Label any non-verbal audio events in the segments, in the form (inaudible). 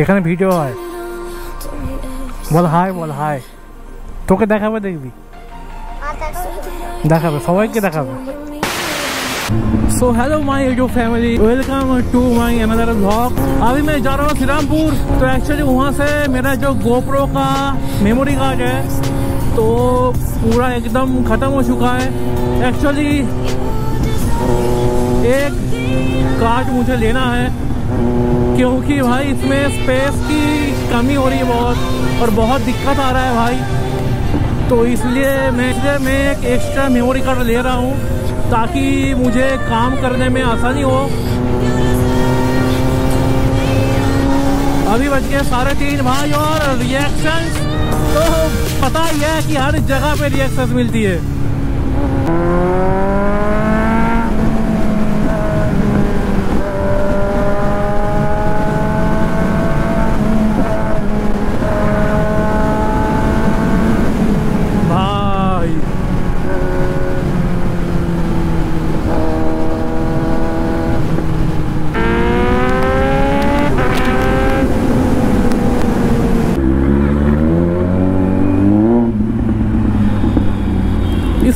এখানে ভিডিও হয় বল হাই বল হাই তোকে দেখাবে দেখবি দেখাবে সবাইকে দেখাবে so hello my YouTube family welcome to my another vlog अभी मैं जा रहा हूँ श्रीरामपुर तो एक्चुअली वहाँ से मेरा जो गोप्रो का मेमोरी कार्ड है तो पूरा एकदम ख़त्म हो चुका है एक्चुअली एक कार्ड मुझे लेना है क्योंकि भाई इसमें स्पेस की कमी हो रही है बहुत, और बहुत दिक्कत आ रहा है भाई। तो इसलिए मैं इसलिए मैं एक एक्स्ट्रा मेमोरी कार्ड ले रहा हूँ, ताकि मुझे काम करने में आसानी हो। अभी बच गए साढ़े तीन भाई, और रिएक्शन तो पता ही है कि हर जगह पे रिएक्शन मिलती है भाई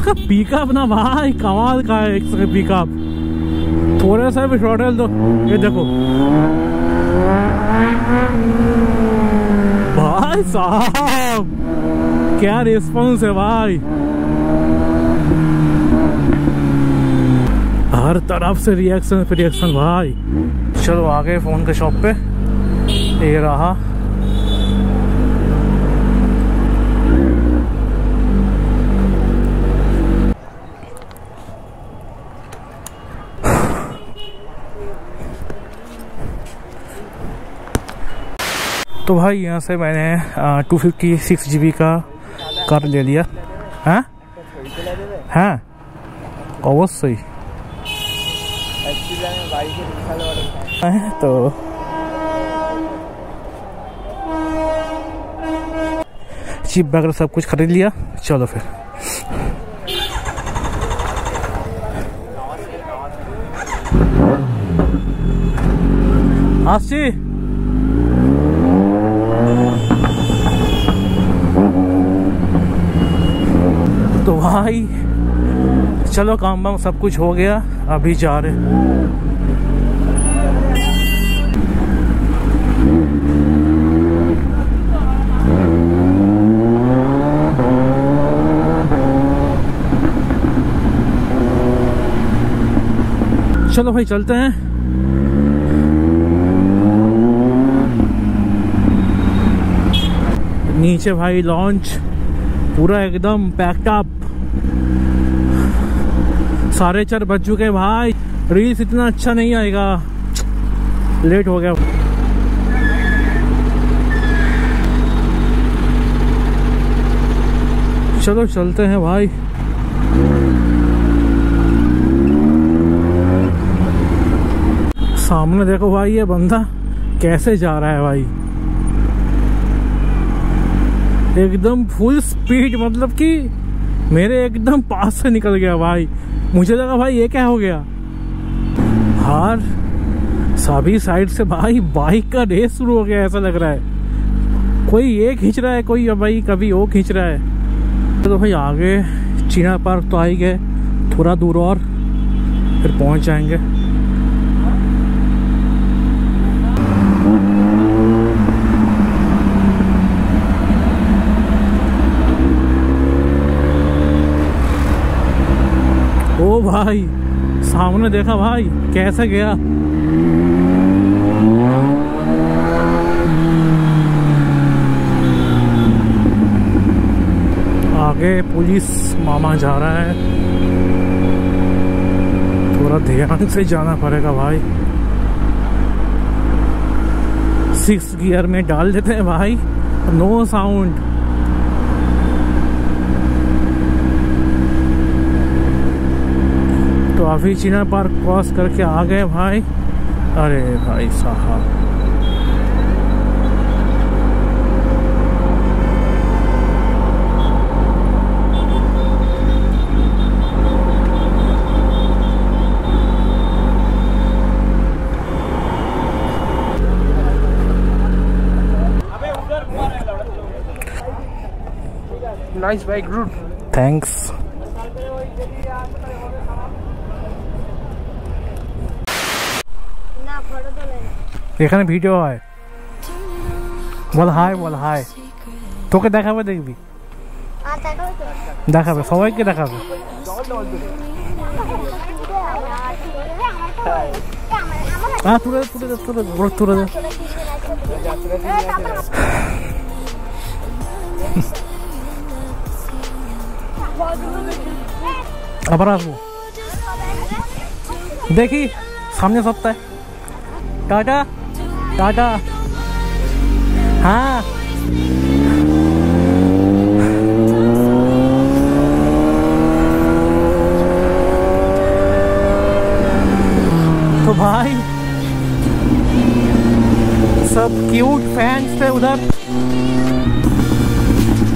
इसका पिकअप ना भाई कमाल का है इसका पिकअप थोड़ा सा भी शॉर्टल दो। ये देखो। भाई साहब, क्या रिस्पॉन्स है भाई। हर तरफ़ से रिएक्शन रिएक्शन भाई। चलो आगे फ़ोन के शॉप पे। ये रहा। तो भाई यहाँ से मैंने two fifty six G B का कार्ड ले लिया हाँ हाँ অবশ্যই হ্যাঁ, তো चिप वगैरह सब कुछ खरीद लिया चलो फिर আসছি भाई, चलो काम वाम सब कुछ हो गया, अभी जा रहे। चलो भाई, चलते हैं। नीचे भाई लॉन्च पूरा एकदम पैकअप साढ़े चार बज चुके भाई रील्स इतना अच्छा नहीं आएगा। लेट हो गया। चलो, चलते हैं भाई। सामने देखो भाई, ये बंदा कैसे जा रहा है भाई। एकदम फुल स्पीड मतलब कि मेरे एकदम पास से निकल गया भाई। मुझे लगा भाई ये क्या हो गया? हार सभी साइड से भाई बाइक का रेस शुरू हो गया ऐसा लग रहा है। कोई ये खींच रहा है, कोई भाई कभी वो खींच रहा है। तो भाई आगे, चीना पार्क तो आ ही गए, थोड़ा दूर और, फिर पहुँच जाएँगे। भाई, सामने देखा भाई, कैसे गया? आगे पुलिस मामा जा रहा है। थोड़ा ध्यान से जाना पड़ेगा भाई। सिक्स गियर में डाल देते हैं भाई। नो साउंड काफ़ी चीना पार्क क्रॉस करके आ गए भाई अरे भाई साहब nice bike route. Thanks. এখানে ভিডিও হয় বল হাই বল হাই তোকে দেখাবে দেখবি আর তাকাও তো দেখাবে সবাইকে দেখাবে হ্যাঁ তুলে দে, তুলে দে, তুলে দে, ওর তুলে দে আবার আসবো দেখি সামনে সপ্তাহে টাটা टाटा हाँ। तो भाई, सब क्यूट फैंस थे उधर।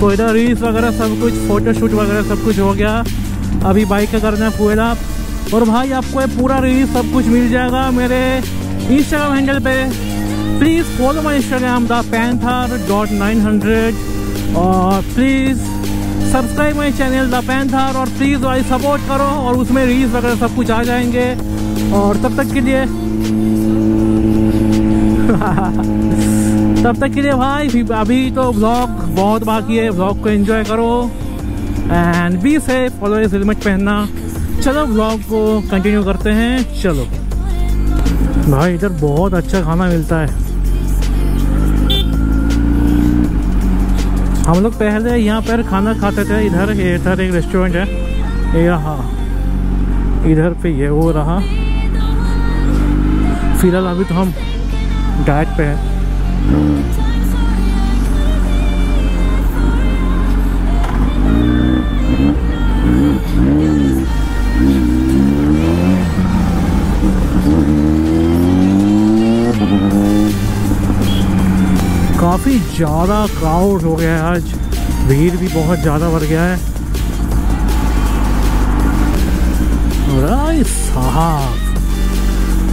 तो इधर रील्स वगैरह सब कुछ फोटोशूट वगैरह सब कुछ हो गया। अभी बाइक का करना है पूरा। और भाई, आपको ये पूरा रील्स सब कुछ मिल जाएगा मेरे इंस्टाग्राम हैंडल पे। Please follow my Instagram the panther dot nine hundred और please subscribe my channel the panther और प्लीज़ भाई सपोर्ट करो, और उसमें रील्स वगैरह सब कुछ आ जाएँगे। और तब तक के लिए (laughs) तब तक के लिए भाई अभी तो ब्लॉग बहुत बाकी है ब्लॉग को एंजॉय करो। And be safe always helmet पहनना। चलो ब्लॉग को कंटिन्यू करते हैं। चलो। भाई, इधर बहुत अच्छा खाना मिलता है। हम लोग पहले यहाँ पर खाना खाते थे, इधर इधर एक रेस्टोरेंट है। ये रहा। इधर पे ये वो रहा। फ़िलहाल अभी तो हम डाइट पे हैं। ज़्यादा क्राउड हो गया है आज। भीड़ भी बहुत ज़्यादा बढ़ गया है। राय साहब,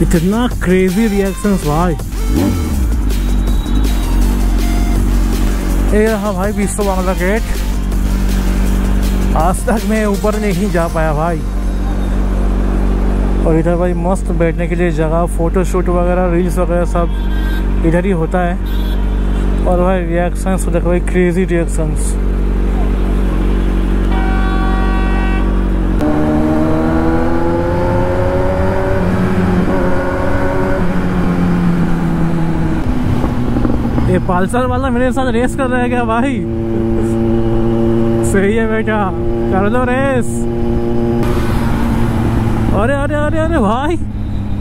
इतना क्रेजी रिएक्शंस भाई। ये रहा भाई विश्व बांग्ला गेट आज तक मैं ऊपर नहीं जा पाया भाई। और इधर भाई मस्त बैठने के लिए जगह फ़ोटो शूट वगैरह रील्स वगैरह सब इधर ही होता है। और भाई रिएक्शंस देखो भाई क्रेजी रिएक्शंस ये पल्सर वाला मेरे साथ रेस कर रहा है क्या भाई? सही है बेटा, कर लो रेस अरे अरे अरे अरे, भाई,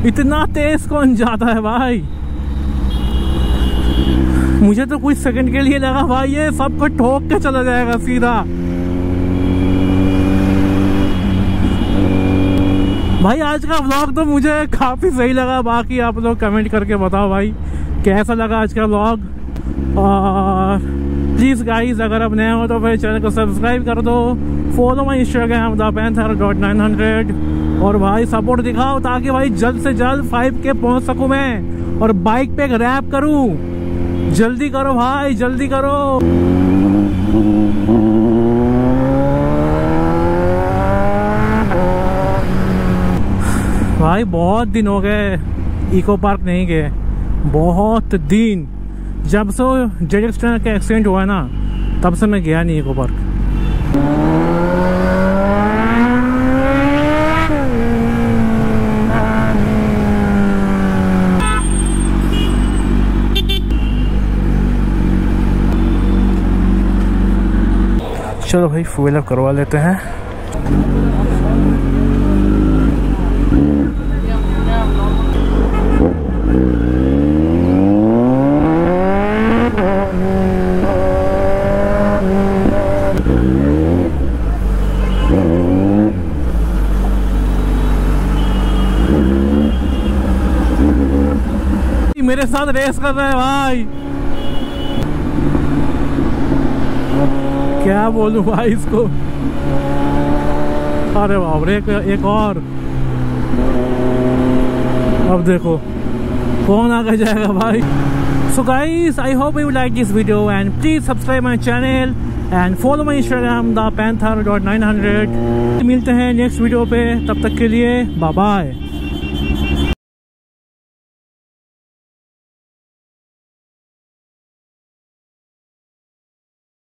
इतना तेज कौन जाता है भाई? मुझे तो कुछ सेकंड के लिए लगा, भाई, ये सबको ठोक के चला जाएगा सीधा. भाई, आज का व्लॉग तो मुझे काफ़ी सही लगा। बाकी आप लोग कमेंट करके बताओ भाई, कैसा लगा आज का व्लॉग और प्लीज़ गाइस अगर आप नए हो तो फिर चैनल को सब्सक्राइब कर दो। Follow my Instagram the dot nine hundred और भाई सपोर्ट दिखाओ ताकि भाई जल्द से जल्द फाइव के पहुँच सकूँ मैं। और बाइक पे एक रैप करूँ। जल्दी करो भाई, जल्दी करो। भाई, बहुत दिन हो गए इको पार्क नहीं गए। बहुत दिन। जब से जेड एक्स का एक्सीडेंट हुआ है ना, तब से मैं गया नहीं इको पार्क चलो भाई फुल अप करवा लेते हैं। मेरे साथ रेस कर रहे हैं भाई। क्या बोलूँ भाई इसको? अरे बाप रे एक, एक और। अब देखो कौन आगे जाएगा भाई? So guys I hope you like this video and please subscribe my channel and follow my Instagram the panther dot nine hundred मिलते हैं नेक्स्ट वीडियो पे तब तक के लिए बाय बाय